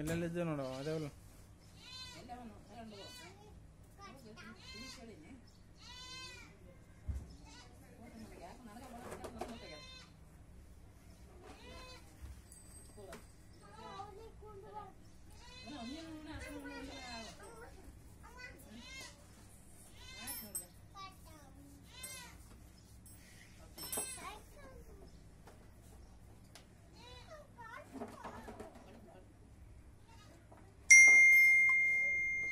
ಎಲ್ಲೆಲ್ಲಿದ್ದೆ ನೋಡು ಅದೇ